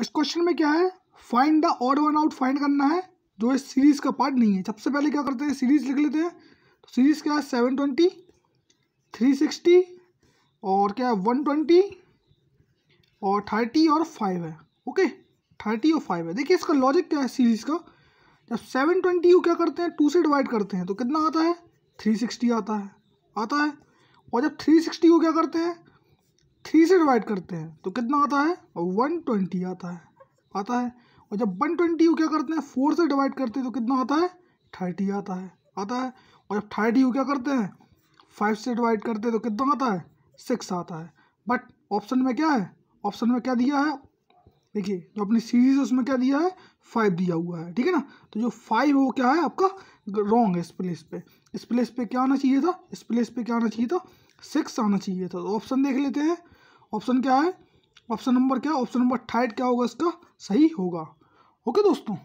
इस क्वेश्चन में क्या है? Find the odd one out find करना है, जो इस सीरीज़ का पार्ट नहीं है। सबसे पहले क्या करते हैं? सीरीज़ लिख लेते हैं। तो सीरीज़ क्या है? सेवन ट्वेंटी थ्री सिक्सटी और क्या है? वन ट्वेंटी और थर्टी और फाइव है। ओके थर्टी और फाइव है। देखिए इसका लॉजिक क्या है सीरीज़ का? जब सेवन ट्वेंटी को क्या करते हैं? टू से डिवाइड करते हैं। तो कितना आता है? थ्री सिक्सटी आता है। आता है। और जब थ्री सिक्सटी को क्या करते हैं? थ्री से डिवाइड करते हैं तो कितना आता है? वन ट्वेंटी आता है आता है। और जब वन ट्वेंटी को क्या करते हैं? फोर से डिवाइड करते हैं तो कितना आता है? थर्टी आता है आता है। और जब थर्टी को क्या करते हैं? फाइव से डिवाइड करते हैं तो कितना आता है? सिक्स आता है। बट ऑप्शन में क्या है? ऑप्शन में क्या दिया है? देखिए, जो अपनी सीरीज़ उसमें क्या दिया है? फाइव दिया हुआ है, ठीक है ना? तो जो फाइव वो क्या है आपका? रॉन्ग है इस प्लेस पे। इस प्लेस पे क्या आना चाहिए था? इस प्लेस पे क्या आना चाहिए था? सिक्स आना चाहिए था। तो ऑप्शन देख लेते हैं। ऑप्शन क्या है? ऑप्शन नंबर क्या? ऑप्शन नंबर थर्ड क्या होगा इसका? सही होगा। ओके दोस्तों